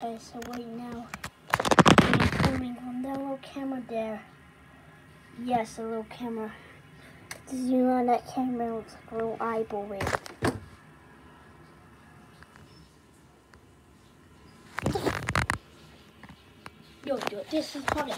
Okay, so right now, I'm filming on that little camera there. Yes, a little camera. Zoom on that camera, it looks like a little eyeball ring. Yo, yo, this is funny.